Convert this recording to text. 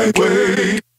Wait.